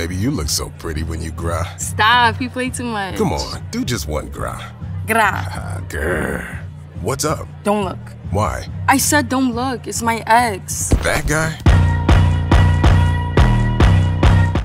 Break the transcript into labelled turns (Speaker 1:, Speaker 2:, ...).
Speaker 1: baby, you look so pretty when you cry.
Speaker 2: Stop, you play too much.
Speaker 1: Come on, do just one cry.
Speaker 2: Gra.
Speaker 1: Girl. What's up?
Speaker 2: Don't look.
Speaker 1: Why?
Speaker 2: I said don't look. It's my ex.
Speaker 1: That guy?